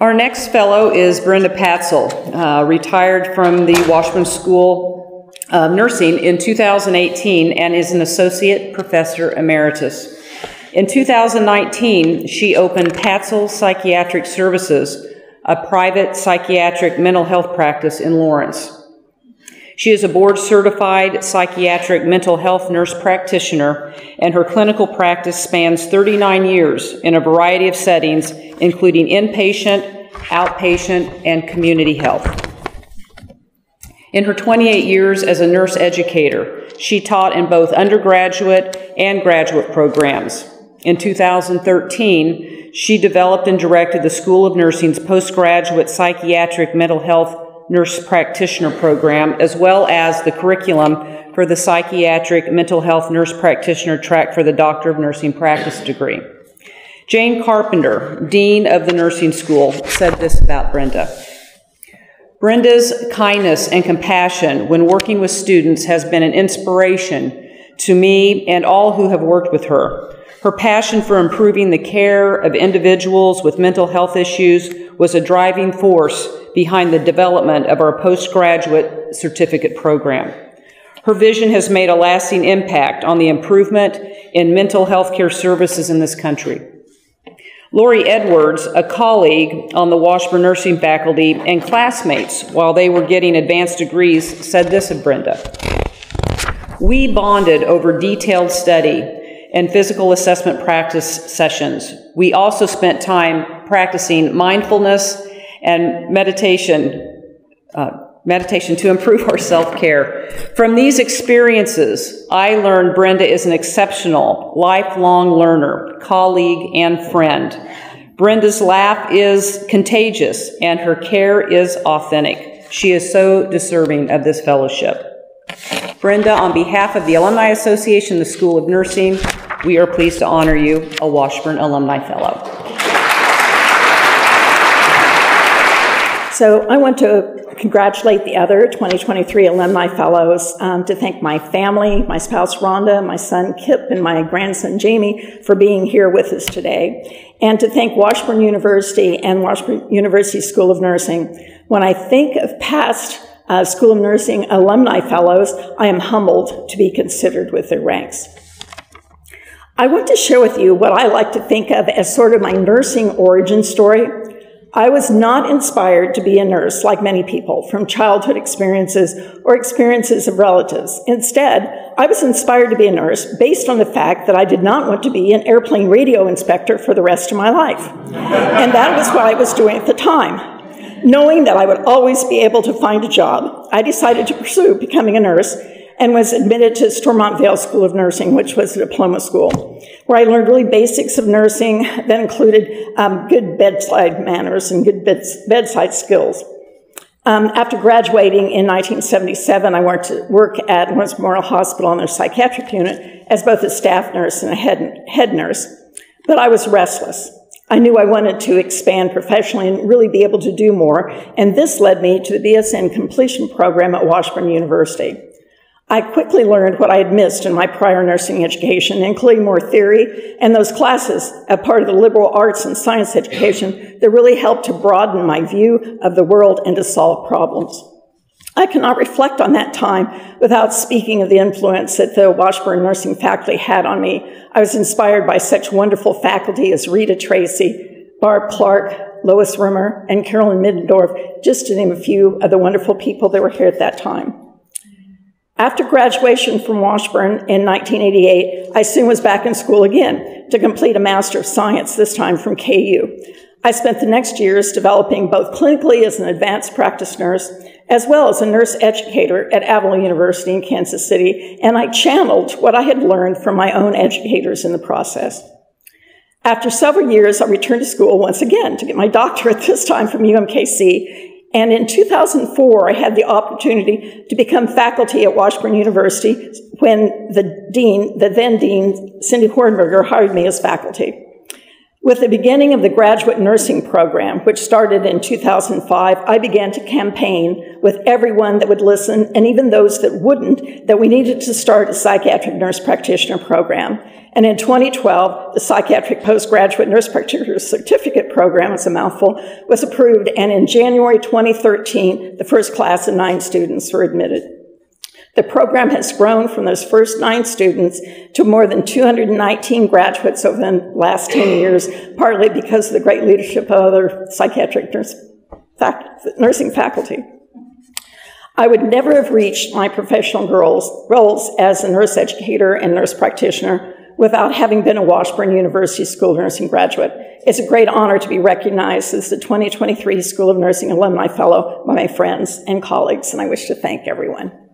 Our next fellow is Brenda Patzel, uh, retired from the Washburn School of Nursing in 2018 and is an associate professor emeritus. In 2019, she opened Patzel Psychiatric Services, a private psychiatric mental health practice in Lawrence. She is a board certified psychiatric mental health nurse practitioner, and her clinical practice spans 39 years in a variety of settings, including inpatient, outpatient, and community health. In her 28 years as a nurse educator, she taught in both undergraduate and graduate programs. In 2013, she developed and directed the School of Nursing's postgraduate psychiatric mental health nurse practitioner program, as well as the curriculum for the psychiatric mental health nurse practitioner track for the Doctor of Nursing practice degree. Jane Carpenter, Dean of the Nursing School, said this about Brenda. Brenda's kindness and compassion when working with students has been an inspiration to me and all who have worked with her. Her passion for improving the care of individuals with mental health issues was a driving force behind the development of our postgraduate certificate program. Her vision has made a lasting impact on the improvement in mental health care services in this country. Lori Edwards, a colleague on the Washburn nursing faculty and classmates while they were getting advanced degrees, said this of Brenda. We bonded over detailed study and physical assessment practice sessions. We also spent time practicing mindfulness and meditation, uh, meditation to improve our self care. From these experiences, I learned Brenda is an exceptional, lifelong learner, colleague, and friend. Brenda's laugh is contagious, and her care is authentic. She is so deserving of this fellowship. Brenda, on behalf of the Alumni Association, the School of Nursing, we are pleased to honor you a Washburn Alumni Fellow. So I want to congratulate the other 2023 Alumni Fellows, um, to thank my family, my spouse Rhonda, my son Kip, and my grandson Jamie for being here with us today, and to thank Washburn University and Washburn University School of Nursing. When I think of past uh, School of Nursing Alumni Fellows, I am humbled to be considered with their ranks. I want to share with you what I like to think of as sort of my nursing origin story. I was not inspired to be a nurse like many people from childhood experiences or experiences of relatives. Instead, I was inspired to be a nurse based on the fact that I did not want to be an airplane radio inspector for the rest of my life. and that was what I was doing at the time. Knowing that I would always be able to find a job, I decided to pursue becoming a nurse and was admitted to Stormont Vail School of Nursing, which was a diploma school, where I learned really basics of nursing that included um, good bedside manners and good bedside skills. Um, after graduating in 1977, I went to work at Lawrence Memorial Hospital on their psychiatric unit as both a staff nurse and a head, head nurse. But I was restless. I knew I wanted to expand professionally and really be able to do more, and this led me to the BSN completion program at Washburn University. I quickly learned what I had missed in my prior nursing education, including more theory and those classes, a part of the liberal arts and science education that really helped to broaden my view of the world and to solve problems. I cannot reflect on that time without speaking of the influence that the Washburn nursing faculty had on me. I was inspired by such wonderful faculty as Rita Tracy, Barb Clark, Lois Rimmer, and Carolyn Middendorf, just to name a few of the wonderful people that were here at that time. After graduation from Washburn in 1988, I soon was back in school again to complete a Master of Science, this time from KU. I spent the next years developing both clinically as an advanced practice nurse as well as a nurse educator at Avila University in Kansas City, and I channeled what I had learned from my own educators in the process. After several years, I returned to school once again to get my doctorate, this time from UMKC, and in 2004, I had the opportunity to become faculty at Washburn University when the dean, the then dean, Cindy Hornberger, hired me as faculty. With the beginning of the graduate nursing program, which started in 2005, I began to campaign with everyone that would listen and even those that wouldn't that we needed to start a psychiatric nurse practitioner program. And in 2012, the Psychiatric Postgraduate Nurse Practitioner Certificate Program, it's a mouthful, was approved. And in January 2013, the first class of nine students were admitted. The program has grown from those first nine students to more than 219 graduates over the last 10 years, partly because of the great leadership of other psychiatric nurse fac nursing faculty. I would never have reached my professional roles, roles as a nurse educator and nurse practitioner without having been a Washburn University School of Nursing graduate. It's a great honor to be recognized as the 2023 School of Nursing Alumni Fellow by my friends and colleagues, and I wish to thank everyone.